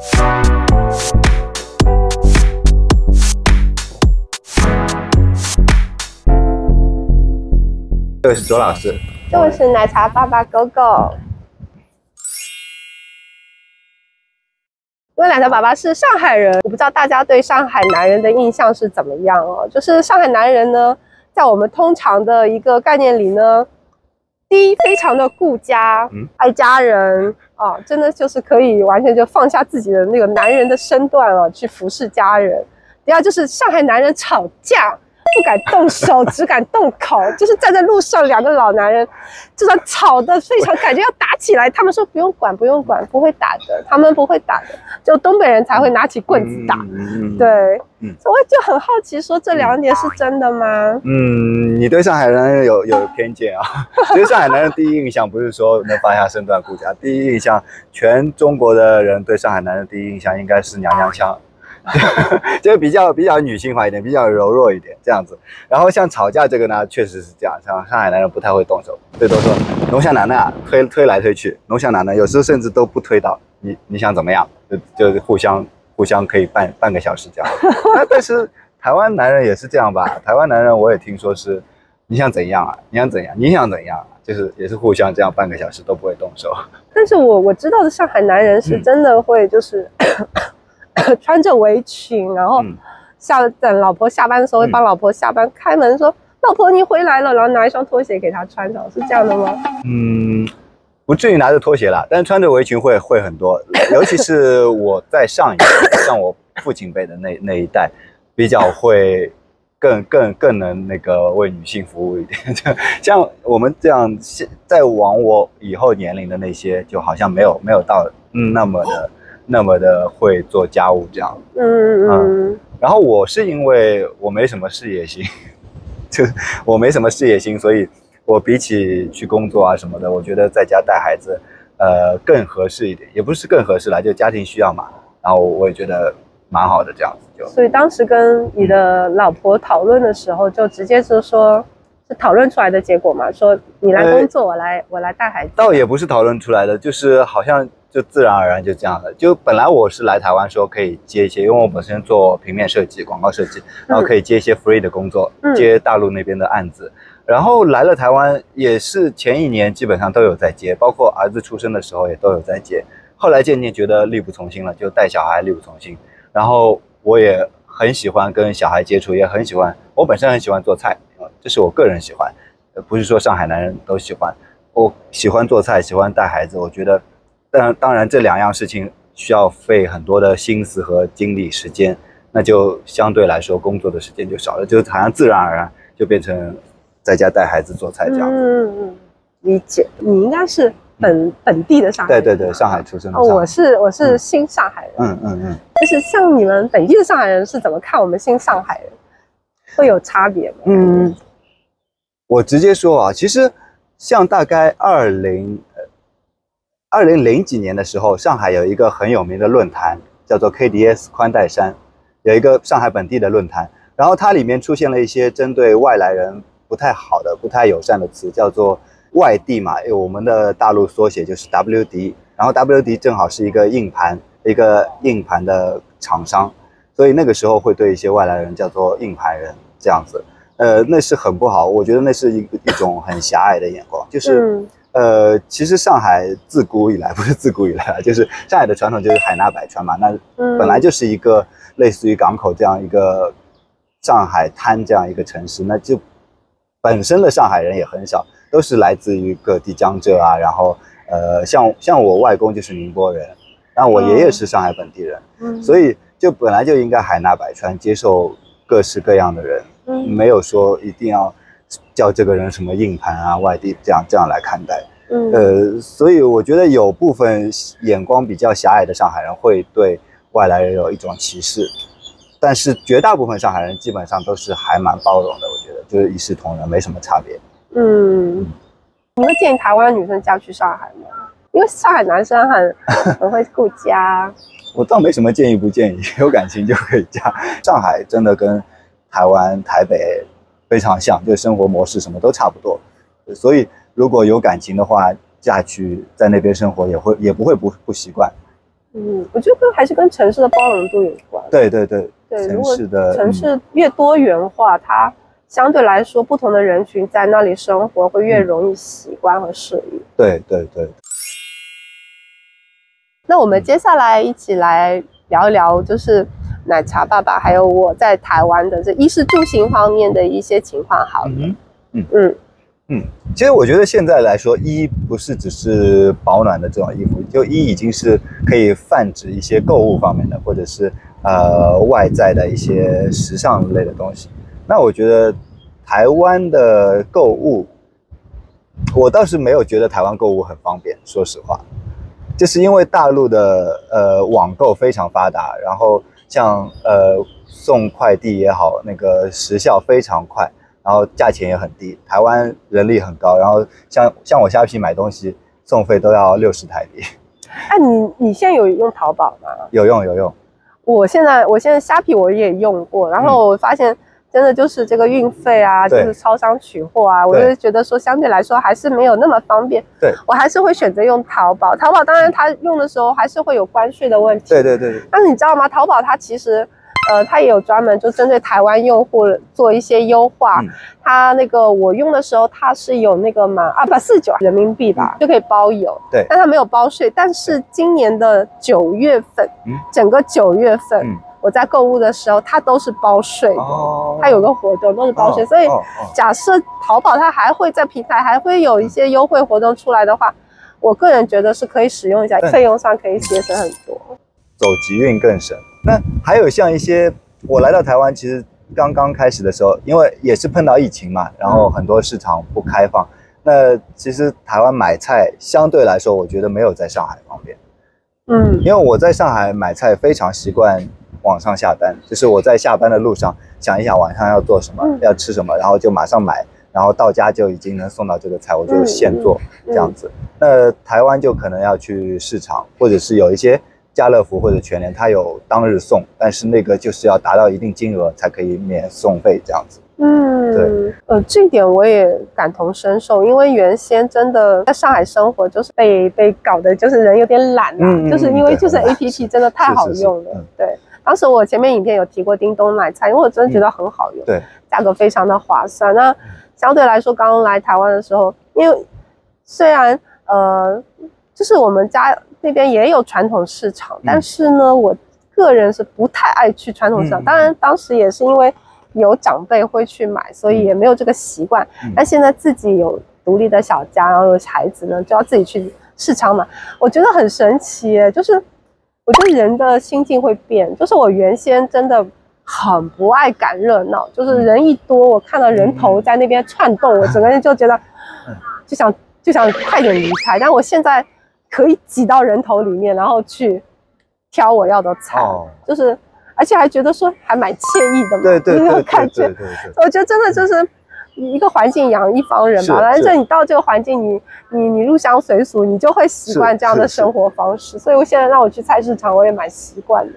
这位是卓老师，这位是奶茶爸爸狗狗。因为奶茶爸爸是上海人，我不知道大家对上海男人的印象是怎么样哦。就是上海男人呢，在我们通常的一个概念里呢，第一非常的顾家，嗯爱家人啊，真的就是可以完全就放下自己的那个男人的身段啊，去服侍家人。第二就是上海男人吵架不敢动手，只敢动口，就是站在路上，两个老男人就算吵得非常，感觉要打起来，他们说不用管，不用管，不会打的，他们不会打的，就东北人才会拿起棍子打。嗯，对，嗯所以我就很好奇，说这两点是真的吗？嗯，你对上海男人有有偏见啊？其实上海男人第一印象不是说能放下身段顾家，第一印象，全中国的人对上海男人第一印象应该是娘娘腔，就是比较比较女性化一点，比较柔弱一点这样子。然后像吵架这个呢，确实是这样，像上海男人不太会动手，最多说龙虾男的啊，推推来推去，龙虾男的有时候甚至都不推倒你，你想怎么样？就就是互相互相可以半半个小时这样。那但是台湾男人也是这样吧？台湾男人我也听说是，你想怎样啊？你想怎样？你想怎样啊？就是也是互相这样半个小时都不会动手。但是我我知道的上海男人是嗯真的会就是、穿着围裙，然后嗯下等老婆下班的时候会帮老婆下班开门说。老婆，你回来了，然后拿一双拖鞋给她穿上，是这样的吗？嗯，不至于拿着拖鞋啦，但是穿着围裙会会很多，尤其是我在上一代，像我父亲辈的那那一代，比较会更更更能那个为女性服务一点。就 像我们这样，现再往我以后年龄的那些，就好像没有没有到嗯那么的那么的会做家务这样。嗯嗯嗯然后我是因为我没什么事业心，就我没什么事业心，所以我比起去工作啊什么的，我觉得在家带孩子，呃，更合适一点，也不是更合适啦，就家庭需要嘛。然后我也觉得蛮好的这样子，就所以当时跟你的老婆讨论的时候，就直接就说是讨论出来的结果嘛？说你来工作，我来我来带孩子。倒也不是讨论出来的，就是好像就自然而然就这样的。就本来我是来台湾说可以接一些，因为我本身做平面设计、广告设计，然后可以接一些 free 的工作，嗯接大陆那边的案子。然后来了台湾，也是前一年基本上都有在接，包括儿子出生的时候也都有在接。后来渐渐觉得力不从心了，就带小孩力不从心。然后我也很喜欢跟小孩接触，也很喜欢，我本身很喜欢做菜，呃这是我个人喜欢，呃不是说上海男人都喜欢。我喜欢做菜，喜欢带孩子，我觉得，当当然这两样事情需要费很多的心思和精力时间，那就相对来说工作的时间就少了，就好像自然而然就变成在家带孩子做菜这样子。嗯嗯，理解。你应该是本本地的上海人。对对对，上海出生的哦，我是我是新上海人。嗯嗯嗯，就是像你们本地的上海人是怎么看我们新上海人？会有差别吗？嗯，我直接说啊，其实像大概二零呃二零零几年的时候，上海有一个很有名的论坛，叫做 KDS 宽带山，有一个上海本地的论坛，然后它里面出现了一些针对外来人不太好的、不太友善的词，叫做外地嘛，因为我们的大陆缩写就是 WD，然后 WD 正好是一个硬盘，一个硬盘的厂商，所以那个时候会对一些外来人叫做硬盘人这样子。呃，那是很不好，我觉得那是一个一种很狭隘的眼光，就是、嗯。呃，其实上海自古以来不是自古以来啊，就是上海的传统就是海纳百川嘛，那嗯。本来就是一个类似于港口这样一个上海滩这样一个城市，那就本身的上海人也很少，都是来自于各地江浙啊，然后呃，像像我外公就是宁波人，然后我爷爷是上海本地人，嗯。所以就本来就应该海纳百川，接受各式各样的人，嗯没有说一定要叫这个人什么硬盘啊、外地这样这样来看待。嗯呃，所以我觉得有部分眼光比较狭隘的上海人会对外来人有一种歧视，但是绝大部分上海人基本上都是还蛮包容的，我觉得就是一视同仁，没什么差别。嗯，你会建议台湾女生嫁去上海吗？因为上海男生很很会顾家，我倒没什么建议不建议，有感情就可以嫁。上海真的跟台湾、台北非常像，就生活模式什么都差不多，所以如果有感情的话，嫁去在那边生活也会也不会不不习惯。嗯，我觉得跟还是跟城市的包容度有关。对对对，对，城市的城嗯市越多元化，它相对来说不同的人群在那里生活会越嗯容易习惯和适应。对对对，那我们接下来一起来聊一聊，就是奶茶爸爸还有我在台湾的这衣食住行方面的一些情况好了。嗯嗯。嗯，其实我觉得现在来说，衣不是只是保暖的这种衣服，就衣已经是可以泛指一些购物方面的，或者是呃外在的一些时尚类的东西。那我觉得台湾的购物，我倒是没有觉得台湾购物很方便，说实话，就是因为大陆的呃网购非常发达，然后像呃送快递也好，那个时效非常快。然后价钱也很低，台湾人力很高，然后像像我虾皮买东西送费都要六十台币，哎、你你现在有用淘宝吗？有用有用，我现在我现在虾皮我也用过，然后我发现真的就是这个运费啊，就是超商取货啊，我对就觉得说相对来说还是没有那么方便。对我还是会选择用淘宝。淘宝当然它用的时候还是会有关税的问题。对对对对，但是你知道吗？淘宝它其实，呃，它也有专门就针对台湾用户做一些优化。嗯它那个我用的时候，它是有那个满二百四十九人民币吧，就可以包邮。嗯对但它没有包税。但是今年的九月份，嗯整个九月份，嗯我在购物的时候，它都是包税的。哦它有个活动都是包税，哦所以假设淘宝它还会在平台还会有一些优惠活动出来的话，我个人觉得是可以使用一下，费用上可以节省很多。走集运更省。那还有像一些，我来到台湾，其实刚刚开始的时候，因为也是碰到疫情嘛，然后很多市场不开放，那其实台湾买菜相对来说，我觉得没有在上海方便。嗯，因为我在上海买菜非常习惯网上下单，就是我在下班的路上想一想晚上要做什么，嗯要吃什么，然后就马上买，然后到家就已经能送到这个菜，我就现做、嗯这样子。那台湾就可能要去市场，或者是有一些家乐福或者全联，它有当日送，但是那个就是要达到一定金额才可以免送费这样子。嗯，对，呃，这一点我也感同身受，因为原先真的在上海生活，就是被被搞的，就是人有点懒啊，嗯嗯就是因为就是对很懒 A P P 真的太好是是是用了。嗯对，当时我前面影片有提过叮咚买菜，因为我真的觉得很好用，对，价格非常的划算。那相对来说，刚刚来台湾的时候，因为虽然呃，就是我们家那边也有传统市场，但是呢，我个人是不太爱去传统市场。嗯当然，当时也是因为有长辈会去买，所以也没有这个习惯。嗯但现在自己有独立的小家，然后有孩子呢，就要自己去市场买。我觉得很神奇耶，就是我觉得人的心境会变。就是我原先真的很不爱赶热闹，就是人一多，我看到人头在那边窜动，我整个人就觉得嗯就想就想快点离开。但我现在可以挤到人头里面，然后去挑我要的菜，哦，就是而且还觉得说还蛮惬意的嘛，对对那对对种感觉对对。对。我觉得真的就是一个环境养一方人吧，反正你到这个环境，你你你入乡随俗，你就会习惯这样的生活方式。所以我现在让我去菜市场，我也蛮习惯的。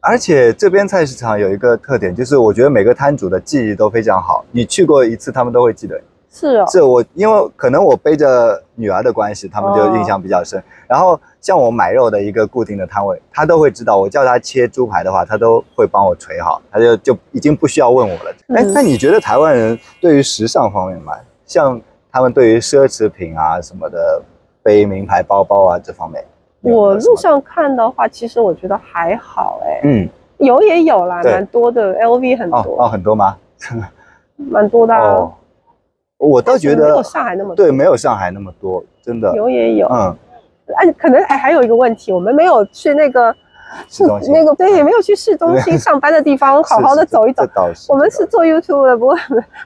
而且这边菜市场有一个特点，就是我觉得每个摊主的记忆都非常好，你去过一次，他们都会记得你。是哦，是我，因为可能我背着女儿的关系，他们就印象比较深。然后像我买肉的一个固定的摊位，他都会知道，我叫他切猪排的话，他都会帮我捶好，他就就已经不需要问我了。哎、嗯那你觉得台湾人对于时尚方面嘛，像他们对于奢侈品啊什么的，背名牌包包啊这方面，我路上看的话，其实我觉得还好哎、嗯有也有啦，对蛮多的，LV 很哦多，哦很多吗？蛮多的、啊。哦，我倒觉得没有上海那么多，对，没有上海那么多，真的。有也有。嗯，哎，可能还还有一个问题，我们没有去那个市中心那个对，也没有去市中心上班的地方好好的走一走是。我们是做 YouTube 的，不过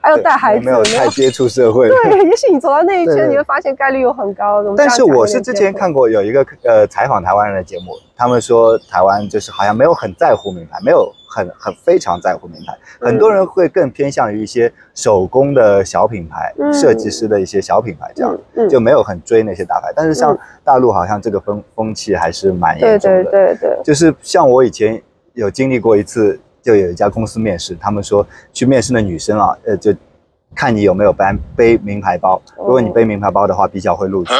还有带孩子，没有太接触社会。对，也许你走到那一圈，你会发现概率又很高。但是我是之前看过有一个呃采访台湾人的节目，他们说台湾就是好像没有很在乎名牌，没有很很非常在乎名牌，很多人会更偏向于一些手工的小品牌、嗯。设计师的一些小品牌这样，嗯嗯，就没有很追那些大牌。但是像嗯。大陆好像这个风风气还是蛮严重的。对对对，就是像我以前有经历过一次，就有一家公司面试，他们说去面试的女生啊，呃，就看你有没有背背名牌包，如果你背名牌包的话，比较会录取。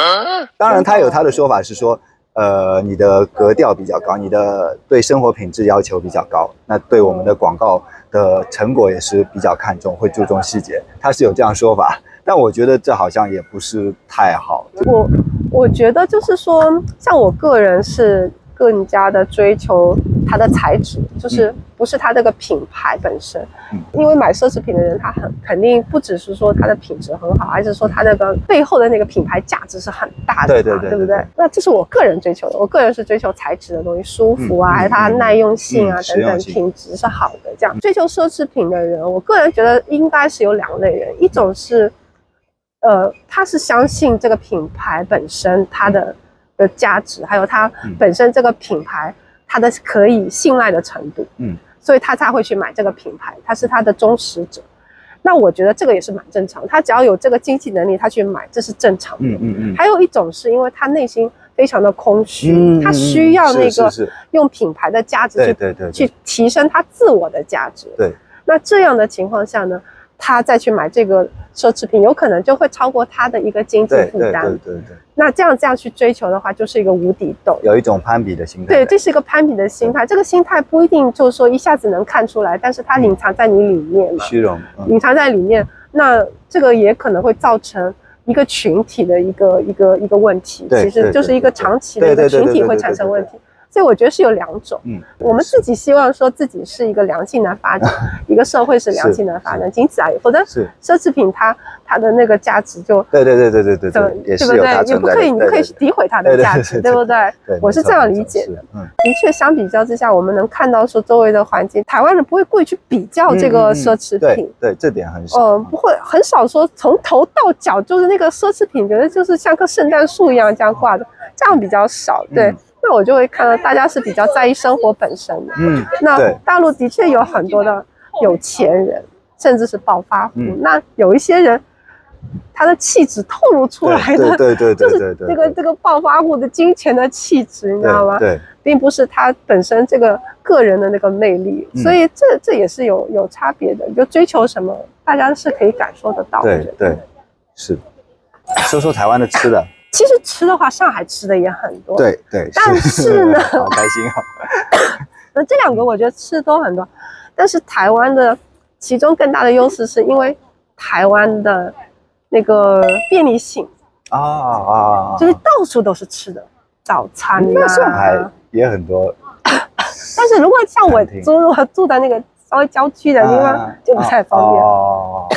当然，他有他的说法是说，呃，你的格调比较高，你的对生活品质要求比较高，那对我们的广告的成果也是比较看重，会注重细节。他是有这样说法，但我觉得这好像也不是太好。我我觉得就是说，像我个人是更加的追求它的材质，就是不是它这个品牌本身。嗯因为买奢侈品的人，他很肯定不只是说它的品质很好，而是说它那个背后的那个品牌价值是很大的嘛，对对对对不对？那这是我个人追求的，我个人是追求材质的东西，舒服啊，嗯还有它嗯耐用性啊嗯等等，品质是好的。这样追求奢侈品的人，我个人觉得应该是有两类人，一种是。呃，他是相信这个品牌本身它的的价值，还有它嗯本身这个品牌它的可以信赖的程度，嗯，所以他才会去买这个品牌，他是他的忠实者。那我觉得这个也是蛮正常，他只要有这个经济能力，他去买这是正常的。嗯嗯嗯，还有一种是因为他内心非常的空虚，嗯他需要那个用品牌的价值去对对对对去提升他自我的价值。对，那这样的情况下呢，他再去买这个奢侈品，有可能就会超过他的一个经济对对负担。对对对，那这样这样去追求的话，就是一个无底洞。有一种攀比的心态对，这是一个攀比的心态。这个心态不一定就是说一下子能看出来，但是它隐藏在你里面嘛，虚荣，嗯隐藏在里面，那这个也可能会造成一个群体的一个一个一个问题。对其实就是一个对对长期的一个对对对群体会对对对对对产生问题。所以我觉得是有两种。嗯，我们自己希望说自己是一个良性的发展，一个社会是良性的发展，仅此而已。否则，奢侈品它它的那个价值就对对对对对对对，对不对？你不可以，你可以去诋毁它的价值，对不对？我是这样理解的。的确，相比较之下，我们能看到说周围的环境，台湾人不会故意去比较这个奢侈品。对，这点很少。嗯，不会很少说从头到脚就是那个奢侈品，觉得就是像棵圣诞树一样这样挂着，这样比较少。对。那我就会看到大家是比较在意生活本身的。嗯，那大陆的确有很多的有钱人，甚至是暴发户。嗯那有一些人，他的气质透露出来的，对对对就是这个这个暴发户的金钱的气质，你知道吗？对，并不是他本身这个个人的那个魅力，嗯所以这这也是有有差别的。你就追求什么，大家是可以感受得到的。对，是。说说台湾的吃的，其实吃的话，上海吃的也很多。，对对，但是呢 好开心啊！那 这两个我觉得吃的都很多，但是台湾的其中更大的优势是因为台湾的那个便利性，啊啊，就是到处都是吃的，早餐。上海也很多 但是如果像我餐厅住我住在那个稍微郊区的地方啊，就不太方便。哦，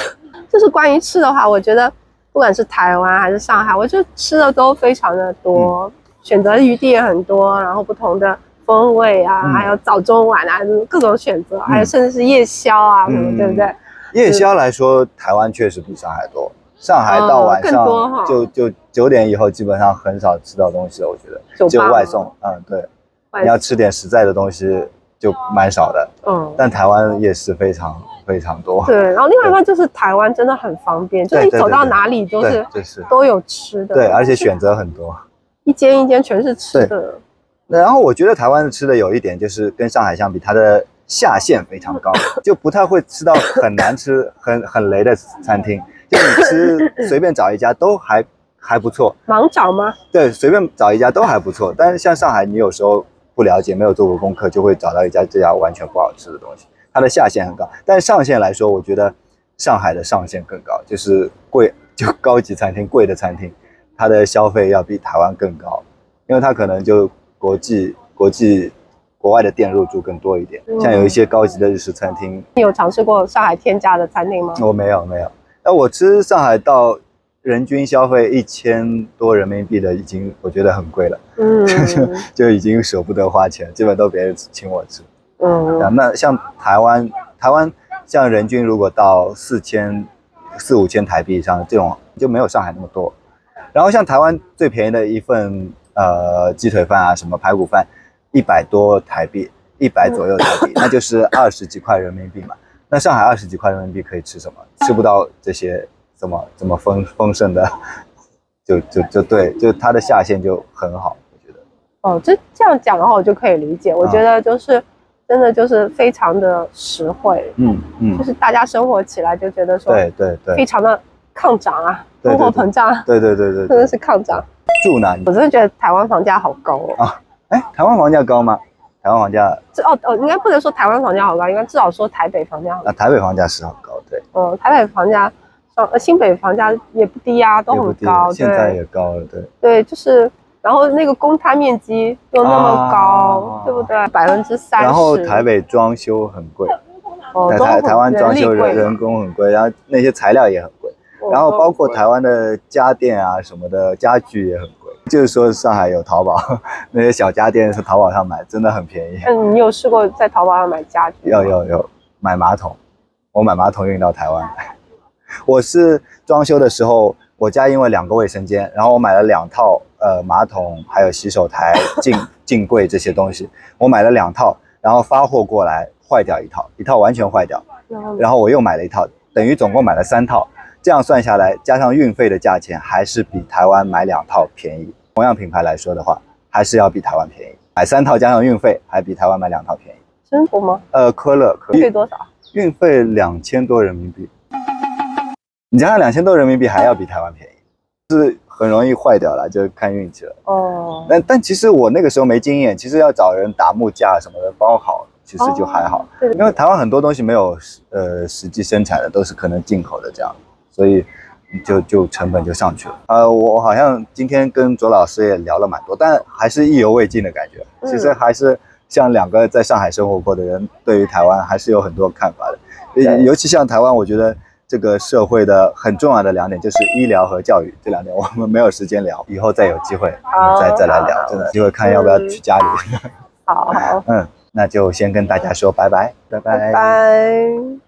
就是关于吃的话，我觉得不管是台湾还是上海，我觉得吃的都非常的多，选择余地也很多，然后不同的风味啊，嗯还有早中晚啊，各种选择，还有甚至是夜宵啊什么，嗯对不对？夜宵来说，台湾确实比上海多。上海到晚上就就九点以后，基本上很少吃到东西了。我觉得酒吧只有外送。嗯，对，你要吃点实在的东西就蛮少的。嗯，但台湾夜市非常非常多。对。然后另外一方就是台湾真的很方便，就是你走到哪里都是，就是都有吃的，对，而且选择很多。一间一间全是吃的。然后我觉得台湾的吃的有一点就是跟上海相比，它的下限非常高，就不太会吃到很难吃、很很雷的餐厅。就你吃 随便找一家都还还不错，盲找吗？对，随便找一家都还不错。但是像上海，你有时候不了解，没有做过功课，就会找到一家这家完全不好吃的东西。它的下限很高，但是上限来说，我觉得上海的上限更高，就是贵，就高级餐厅、贵的餐厅，它的消费要比台湾更高，因为它可能就国际、国际、国外的店入驻更多一点。像有一些高级的日式餐厅，你有尝试过上海天价的餐厅吗？我没有没有。那我吃上海到人均消费一千多人民币的，已经我觉得很贵了。嗯 就已经舍不得花钱，基本都别人请我吃。嗯啊，那像台湾，台湾像人均如果到四千、四五千台币以上，这种就没有上海那么多。然后像台湾最便宜的一份呃鸡腿饭啊，什么排骨饭，一百多台币，一百左右台币，那就是二十几块人民币嘛。那上海二十几块人民币可以吃什么？吃不到这些这么这么丰丰盛的，就就就对，就它的下限就很好，我觉得。哦，这这样讲的话，我就可以理解。我觉得就是真的就是非常的实惠，嗯嗯就，是大家生活起来就觉得说对对对非常的抗涨啊，通货膨胀对对对对 真的，是抗涨。住哪？我真的觉得台湾房价好高哦。啊哎，台湾房价高吗？台湾房价这哦哦，应该不能说台湾房价好高，应该至少说台北房价好高。啊，台北房价是很高，对，嗯，台北房价，呃，新北房价也不低啊，都很高。现在也高了，对。对，就是，然后那个公摊面积又那么高，啊对不对？百分之三十。然后台北装修很贵，哦台台台湾装修人人工很贵，然后那些材料也很贵，哦然后包括台湾的家电啊什么的家具也很贵。就是说上海有淘宝，那些小家电是淘宝上买，真的很便宜。嗯，你有试过在淘宝上买家具吗？有有有，买马桶，我买马桶运到台湾来。我是装修的时候，我家因为两个卫生间，然后我买了两套呃马桶，还有洗手台、镜 镜柜这些东西，我买了两套，然后发货过来坏掉一套，一套完全坏掉，然后我又买了一套，等于总共买了三套，这样算下来，加上运费的价钱，还是比台湾买两套便宜。同样品牌来说的话，还是要比台湾便宜，买三套加上运费，还比台湾买两套便宜。真的吗？呃，科勒可以运费多少？运费两千多人民币，你加上两千多人民币还要比台湾便宜，是很容易坏掉了，就看运气了。哦，但但其实我那个时候没经验，其实要找人打木架什么的包好，其实就还好。哦。对因为台湾很多东西没有呃实际生产的，都是可能进口的这样，所以就就成本就上去了。呃，我好像今天跟卓老师也聊了蛮多，但还是意犹未尽的感觉。嗯其实还是像两个在上海生活过的人，对于台湾还是有很多看法的。尤其像台湾，我觉得这个社会的很重要的两点就是医疗和教育这两点，我们没有时间聊，以后再有机会再再来聊好，真的，机会看要不要去家里。好好，嗯，那就先跟大家说拜拜，拜拜拜。